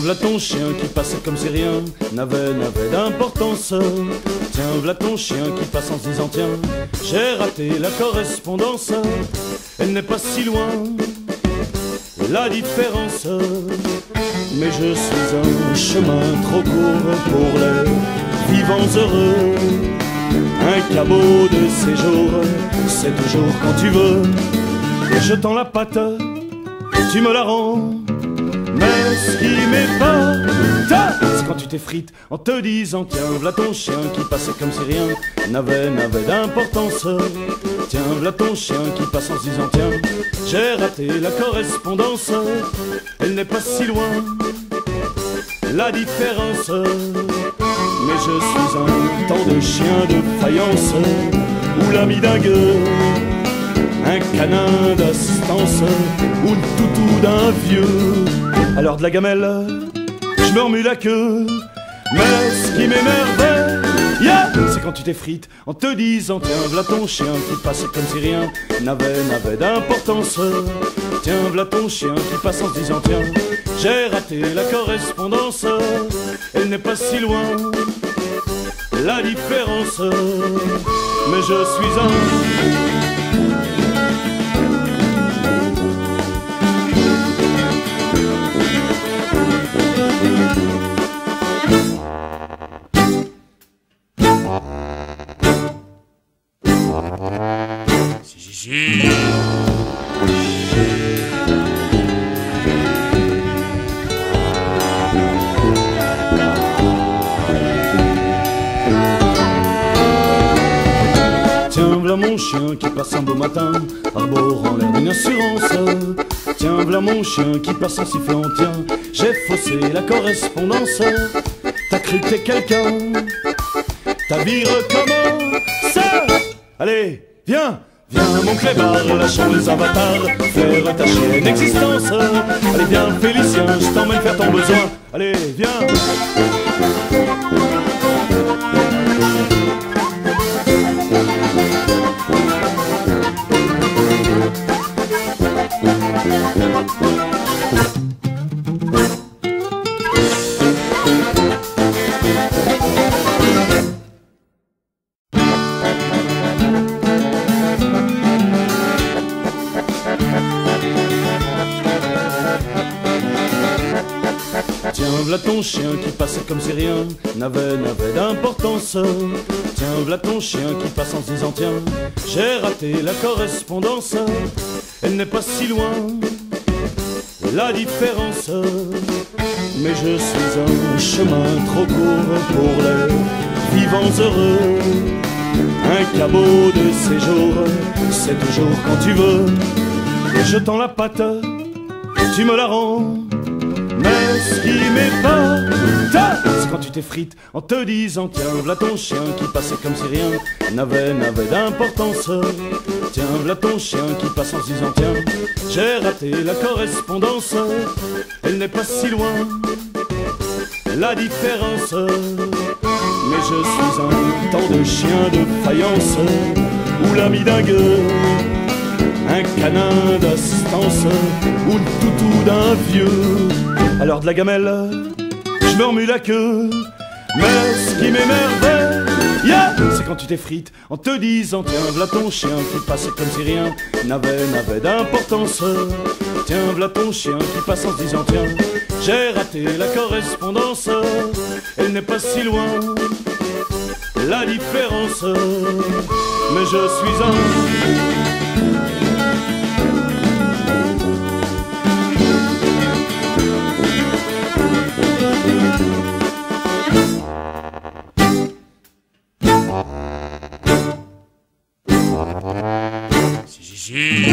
v'là ton chien qui passait comme si rien n'avait, n'avait d'importance. Tiens, v'là ton chien qui passe en se disant tiens, j'ai raté la correspondance. Elle n'est pas si loin, la différence. Mais je suis un chemin trop court pour les vivants heureux. Un cabot de séjour, c'est toujours quand tu veux. Et je tends la patte, tu me la rends. Ce qui m'épate, c'est quand tu t'effrites en te disant Tiens, v'là ton chien qui passait comme si rien n'avait, n'avait d'importance. Tiens, v'là ton chien qui passe en se disant Tiens, j'ai raté la correspondance. Elle n'est pas si loin, la différence. Mais je suis un temps de chien de faïence ou l'ami dingue un canin d'assistance ou le toutou d'un vieux. De la gamelle, je me remue la queue. Mais ce qui m'émerveille, c'est quand tu t'effrites en te disant Tiens, v'là ton chien qui passe comme si rien n'avait, n'avait d'importance. Tiens, v'là ton chien qui passe en se disant Tiens, j'ai raté la correspondance. Elle n'est pas si loin, la différence. Mais je suis un Tiens, v'là mon chien qui passe un beau matin, arborant l'air d'une assurance. Tiens, v'là mon chien qui passe en sifflant, tiens, j'ai faussé la correspondance. T'as cru que t'es quelqu'un, ta vie recommence. Allez, viens, viens mon clébard, lâchons les avatars, faire ta chienne existence. Allez, viens, Félicien, je t'emmène faire ton besoin. Allez, viens. V'là ton chien qui passait comme si rien n'avait, n'avait d'importance. Tiens, v'là ton chien qui passe en se disant Tiens, j'ai raté la correspondance. Elle n'est pas si loin, la différence. Mais je suis un chemin trop court pour les vivants heureux. Un cabot de séjour, c'est toujours quand tu veux. Et je tends la patte, tu me la rends. Mais ce qui m'épate, c'est quand tu t'effrites en te disant Tiens, v'là ton chien qui passait comme si rien n'avait, n'avait d'importance. Tiens, v'là ton chien qui passe en se disant Tiens, j'ai raté la correspondance. Elle n'est pas si loin, la différence. Mais je suis un temps de chien de faïence ou l'ami dingue un canin d'assistance ou le toutou d'un vieux. Alors de la gamelle, je me remue la queue. Mais ce qui m'émerveille, c'est quand tu t'effrites en te disant Tiens, v'là ton chien qui passait comme si rien n'avait, n'avait d'importance. Tiens, v'là ton chien qui passe en se disant Tiens, j'ai raté la correspondance. Elle n'est pas si loin, la différence. Mais je suis un She